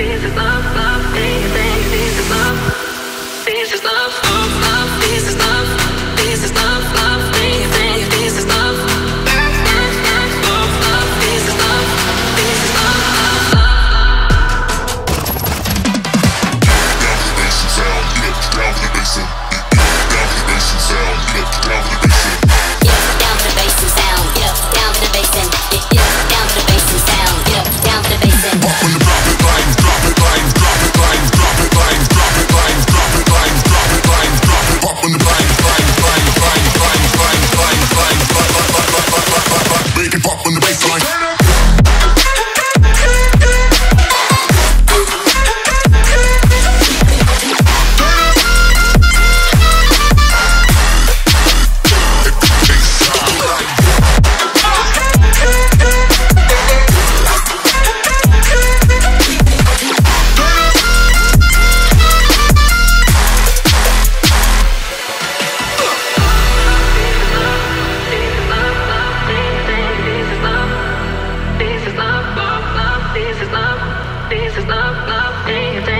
This is love, love, things, this is love. This is love. love, love, anything.